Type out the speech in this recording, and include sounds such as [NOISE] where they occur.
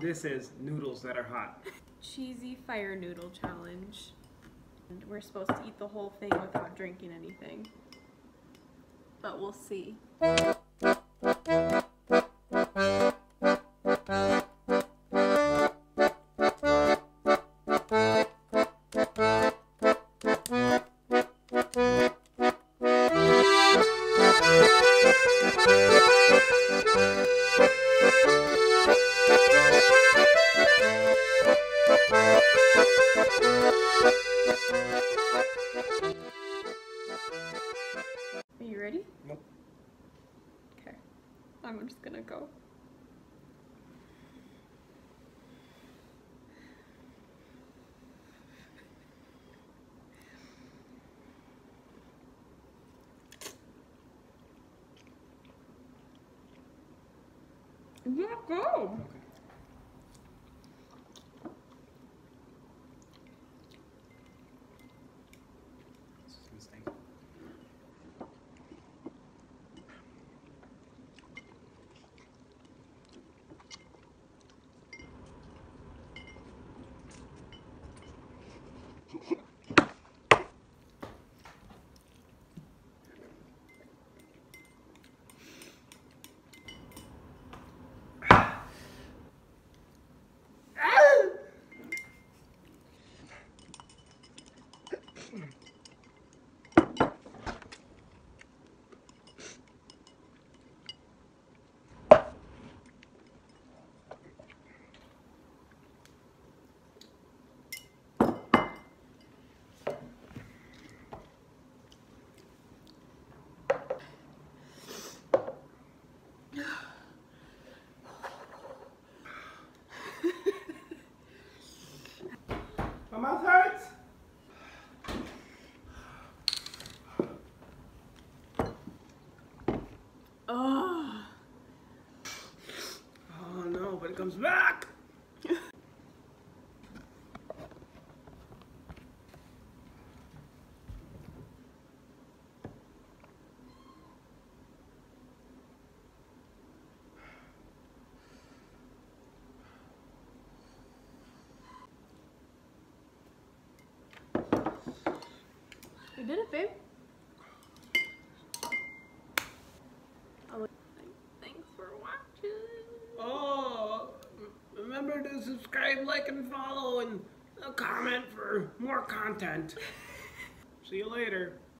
This is noodles that are hot. Cheesy fire noodle challenge. And we're supposed to eat the whole thing without drinking anything. But we'll see. Are you ready? Nope. Okay. I'm just gonna go. Yeah, go. Okay. Comes back. You did it, babe. Remember to subscribe, like, and follow, and comment for more content. [LAUGHS] See you later.